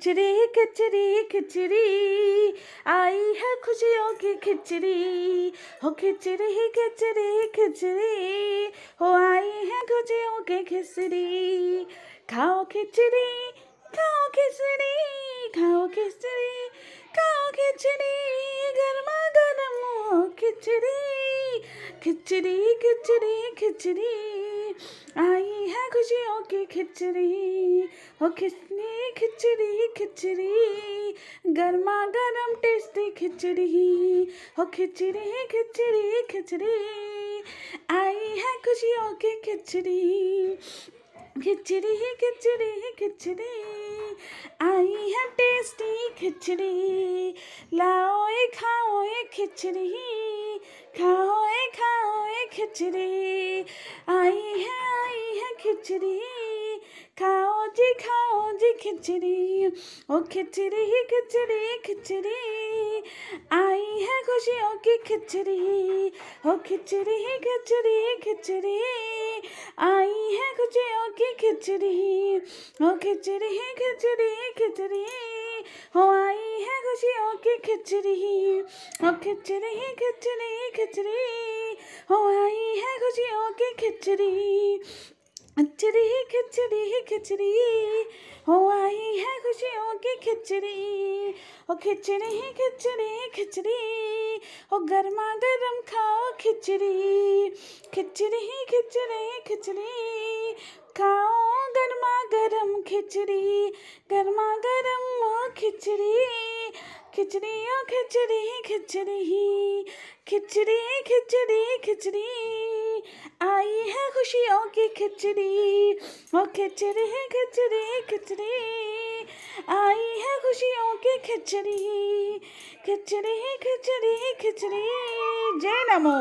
खिचड़ी खिचड़ी खिचड़ी। आई है खुशियों की खिचड़ी। हो खिचड़ी खिचड़ी खिचड़ी। हो आई है खुशियों की खिचड़ी। खाओ खिचड़ी खाओ खिचड़ी खाओ खिचड़ी खाओ खिचड़ी। गर्मा गर्म हो खिचड़ी खिचड़ी खिचड़ी खिचड़ी। खुशियों की खिचड़ी हो खिचड़ी खिचड़ी खिचड़ी? गर्मा गर्म टेस्टी खिचड़ी हो खिचड़ी खिचड़ी खिचड़ी। आई है खुशियों की खिचड़ी खिचड़ी खिचड़ी खिचड़ी। आई है टेस्टी खिचड़ी लाओ ए खाओ ए खिचड़ी खाओ ए खाओ ए खिचड़ी। खिचड़ी। खाओ जी खाओ जी खिचड़ी। ओ खिचड़ी खिचड़ी खिचड़ी। आई है खुशियों की खिचड़ी। ओ खिचड़ी खिचड़ी खिचड़ी। आई है खुशियों की खिचड़ी। ओ खिचड़ी खिचड़ी खिचड़ी। हो आई है खुशियों की खिचड़ी। ओ खिचड़ी खिचड़ी खिचड़ी। हो आई है खुशियों की खिचड़ी। खिचड़ी खिचड़ी खिचड़ी। हो आई है खुशियों की खिचड़ी। ओ खिचड़ी खिचड़ी खिचड़ी। ओ गर्मा गर्म खाओ खिचड़ी। खिचड़ी खिचड़ी खिचड़ी। खाओ गर्मा गर्म खिचड़ी। गर्मा गर्म खिचड़ी। खिचड़ी ओ खिचड़ी खिचड़ी। खिचड़ी खिचड़ी खिचड़ी। आई है खुशियों की खिचड़ी। ओ खिचड़ी है खिचड़ी खिचड़ी। आई है खुशियों की खिचड़ी। खिचड़ी खिचड़ी खिचड़ी। जय नमो।